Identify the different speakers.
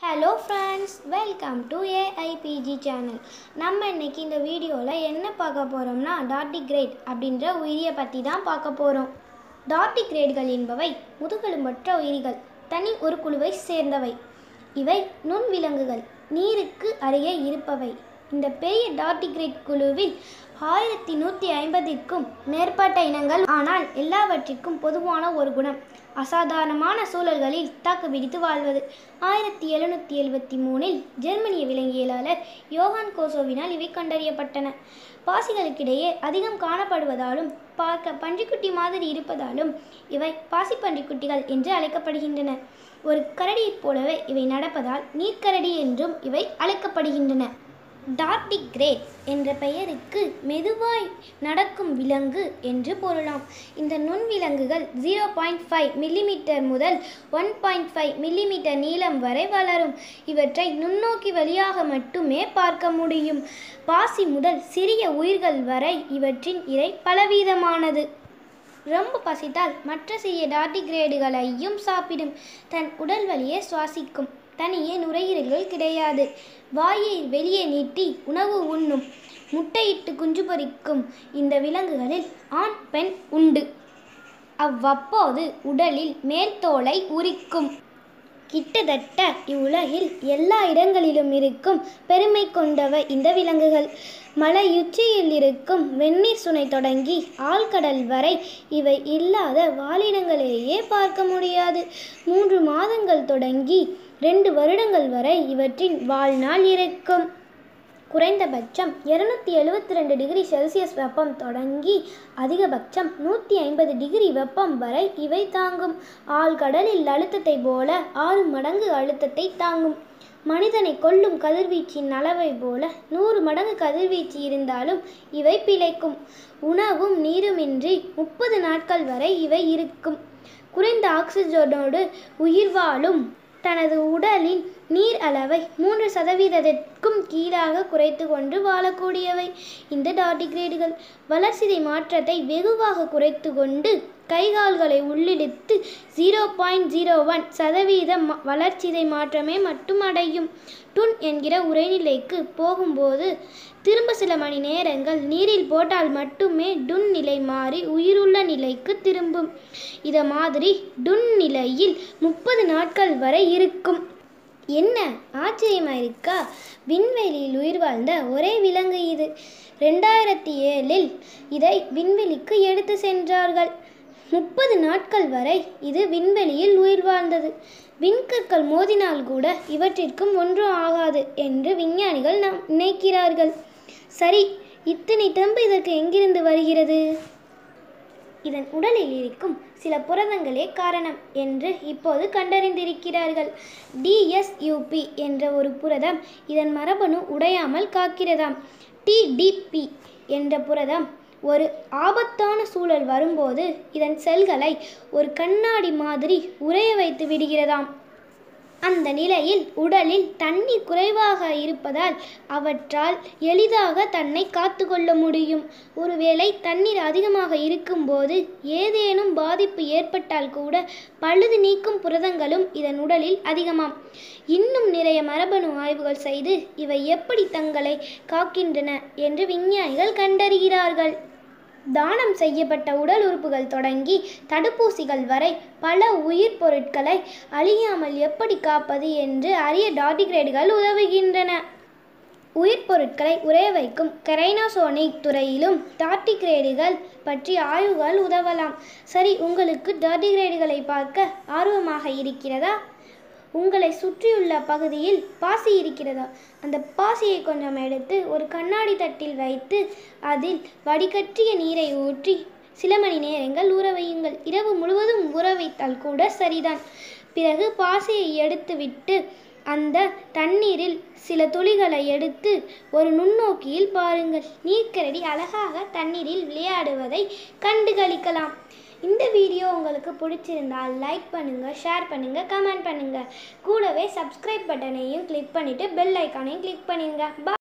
Speaker 1: Hello friends welcome to AIBG channel நம்ம இன்றைக்கி இந்த வீடியோவில் என்ன பார்க்க போகிறோம்னா டாட்டிகிரேட் அப்படின்ற உயிரியை பற்றி தான் பார்க்க போகிறோம் டாட்டிகிரேட்கள் என்பவை முதுகெலும்பற்ற உயிரிகள் தனி ஒரு குழுவை சேர்ந்தவை. இவை நுண்விலங்குகள் நீருக்கு அருகே இருப்பவை. இந்த பெரிய டாட்டிகிரேட் குழுவில் ஆயிரத்தி நூற்றி ஐம்பதிற்கும் மேற்பட்ட இனங்கள் ஆனால் எல்லாவற்றிற்கும் பொதுவான ஒரு குணம் அசாதாரணமான சூழல்களில் தாக்கு விதித்து வாழ்வது. ஆயிரத்தி எழுநூற்றி எழுபத்தி மூணில் ஜெர்மனிய விலங்கியலாளர் யோகான் கோசோவினால் இவை கண்டறியப்பட்டன. பாசிகளுக்கிடையே அதிகம் காணப்படுவதாலும் பார்க்க பன்றிக்குட்டி மாதிரி இருப்பதாலும் இவை பாசி பன்றிக்குட்டிகள் என்று அழைக்கப்படுகின்றன. ஒரு கரடியைப் போலவே இவை நடப்பதால் நீர்க்கரடி என்றும் இவை அழைக்கப்படுகின்றன. டார்டிகிரேட் என்ற பெயருக்கு மெதுவாய் நடக்கும் விலங்கு என்று பொருளாம். இந்த நுண்விலங்குகள் ஜீரோ பாயிண்ட் ஃபைவ் மில்லிமீட்டர் முதல் ஒன் பாயிண்ட் ஃபைவ் மில்லிமீட்டர் நீளம் வரை வளரும். இவற்றை நுண்ணோக்கி வழியாக மட்டுமே பார்க்க முடியும். பாசி முதல் சிறிய உயிர்கள் வரை இவற்றின் இறை பலவீதமானது. ரொம்ப பசித்தால் மற்ற சிறிய டார்டிகிரேடுகளையும் சாப்பிடும். தன் உடல் வழியே சுவாசிக்கும். தனியே நுரையீரல்கள் கிடையாது. வாயை வெளியே நீட்டி உணவு உண்ணும். முட்டையிட்டு குஞ்சு பொரிக்கும் இந்த விலங்குகளில் ஆண் பெண் உண்டு. அவ்வப்போது உடலில் மேல்தோலை உரிக்கும். கிட்டத்தட்ட இவ்வுலகில் எல்லா இடங்களிலும் இருக்கும் பெருமை கொண்டவை இந்த விலங்குகள். மலையுச்சியில் இருக்கும் வெந்நீர் சுனை தொடங்கி ஆழ்கடல் வரை இவை இல்லாத வாழிடங்களையே பார்க்க முடியாது. மூன்று மாதங்கள் தொடங்கி ரெண்டு வருடங்கள் வரை இவற்றின் வாழ்நாள் இருக்கும். குறைந்தபட்சம் இருநூத்தி எழுபத்தி ரெண்டு டிகிரி செல்சியஸ் வெப்பம் தொடங்கி அதிகபட்சம் நூற்றி ஐம்பது டிகிரி வெப்பம் வரை இவை தாங்கும். ஆழ்கடலில் அழுத்தத்தை போல ஆறு மடங்கு அழுத்தத்தை தாங்கும். மனிதனை கொல்லும் கதிர்வீச்சின் அளவை போல நூறு மடங்கு கதிர்வீச்சு இருந்தாலும் இவை பிழைக்கும். உணவும் நீருமின்றி முப்பது நாட்கள் வரை இவை இருக்கும். குறைந்த ஆக்சிஜனோடு உயிர் வாழும் தனது உடலின் நீர் அளவை மூன்று சதவீதத்திற்கும் கீழாக குறைத்து கொண்டு வாழக்கூடியவை. இந்த டார்டிகிரேடுகள் வளர்சிதை மாற்றத்தை வெகுவாக குறைத்து கொண்டு கைகால்களை உள்ளிழுத்து ஜீரோ பாயிண்ட் ஜீரோ ஒன் சதவீதம் வளர்ச்சிதை மாற்றமே மட்டும் அடையும். டுன் என்கிற உரைநிலைக்கு போகும்போது திரும்ப சில மணி நேரங்கள் நீரில் போட்டால் மட்டுமே டுன் நிலை மாறி உயிருள்ள நிலைக்கு திரும்பும். இதை மாதிரி டுன் நிலையில் முப்பது நாட்கள் வரை இருக்கும். என்ன ஆச்சரியமா இருக்கா விண்வெளியில் உயிர் வாழ்ந்த ஒரே விலங்கு இது. ரெண்டாயிரத்தி ஏழில் இதை விண்வெளிக்கு எடுத்து சென்றார்கள். முப்பது நாட்கள் வரை இது விண்வெளியில் உயிர் வாழ்ந்தது விண்கற்கள் மோதினால் கூட இவற்றிற்கும் ஒன்றும் ஆகாது என்று விஞ்ஞானிகள் நாம் நினைக்கிறார்கள். சரி இத்தனை தெம்பு இதற்கு எங்கிருந்து வருகிறது? இதன் உடலில் இருக்கும் சில புரதங்களே காரணம் என்று இப்போது கண்டறிந்திருக்கிறார்கள். டிஎஸ்யூபி என்ற ஒரு புரதம் இதன் மரபணு உடையாமல் காக்கிறதாம். டிடிபி என்ற புரதம் ஒரு ஆபத்தான சூழல் வரும்போது இதன் செல்களை ஒரு கண்ணாடி மாதிரி உறைய வைத்து விடுகிறதாம். அந்த நிலையில் உடலில் தண்ணீர் குறைவாக இருப்பதால் அவற்றால் எளிதாக தன்னை காத்து கொள்ள முடியும். ஒருவேளை தண்ணீர் அதிகமாக இருக்கும்போது ஏதேனும் பாதிப்பு ஏற்பட்டால் கூட பழுது நீக்கும் புரதங்களும் இதன் உடலில் அதிகமாம். இன்னும் நிறைய மரபணு ஆய்வுகள் செய்து இவை எப்படி தங்களை காக்கின்றன என்று விஞ்ஞானிகள் கண்டறிகிறார்கள். தானம் செய்யப்பட்ட உடல் உறுப்புகள் தொடங்கி தடுப்பூசிகள் வரை பல உயிர் பொருட்களை அழியாமல் எப்படி காப்பது என்று அரிய டாட்டிகிரேடுகள் உதவுகின்றன. உயிர் பொருட்களை உறைய வைக்கும் கரைனோசோனிக் துறையிலும் டாட்டிகிரேடுகள் பற்றி ஆய்வுகள் உதவலாம். சரி உங்களுக்கு டாட்டிகிரேடுகளை பார்க்க ஆர்வமாக இருக்கிறதா? உங்களை சுற்றியுள்ள பகுதியில் பாசி இருக்கிறதா? அந்த பாசியை கொஞ்சம் எடுத்து ஒரு கண்ணாடி தட்டில் வைத்து அதில் வடிகட்டிய நீரை ஊற்றி சில மணி நேரங்கள் ஊற வையுங்கள். இரவு முழுவதும் ஊற வைத்தால் கூட சரிதான். பிறகு பாசியை எடுத்துவிட்டு அந்த தண்ணீரில் சில துளிகளை எடுத்து ஒரு நுண்ணோக்கியில் பாருங்கள். நீர்க்கரடி அழகாக தண்ணீரில் விளையாடுவதை கண்டுகளிக்கலாம். இந்த வீடியோ உங்களுக்கு பிடிச்சிருந்தால் லைக் பண்ணுங்கள் ஷேர் பண்ணுங்கள் கமெண்ட் பண்ணுங்கள் கூடவே சப்ஸ்கிரைப் பட்டனையும் கிளிக் பண்ணிவிட்டு பெல் ஐக்கானையும் கிளிக் பண்ணிடுங்க